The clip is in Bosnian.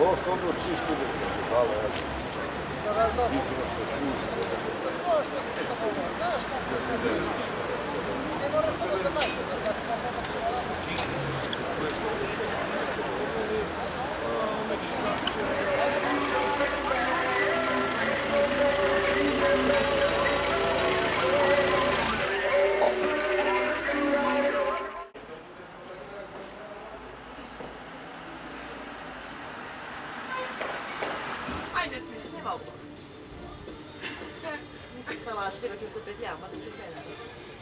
Thank you. ne va a Nisi spavata, perché io so vediamo, ma non si spavata.